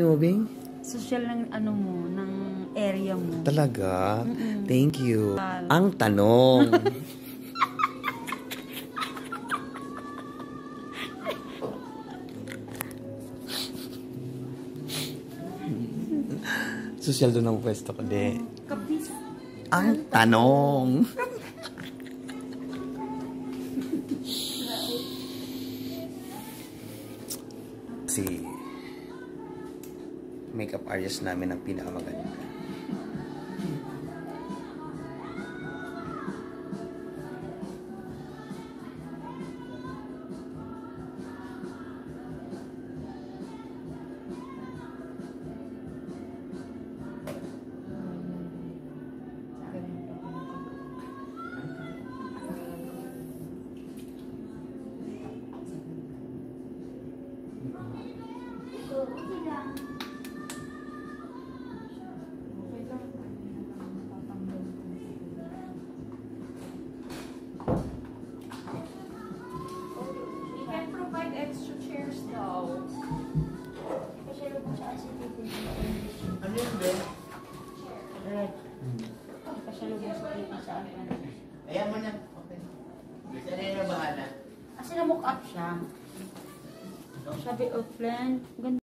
Mo, Bing? Social ng ano mo, ng area mo. Talaga? Thank you. Ang tanong. Social doon ang pwesto ko, de. Kapis. Ang tanong. si makeup artist namin ang pinakamaganda. Extra chairs though. Ano yun, Ben? Red. Pasalubong sa kita sa akin. Ayan mo na. Okay. Isa na yung bahala. Kasi na-mock up siya. Sabi, oh, friend, ganda.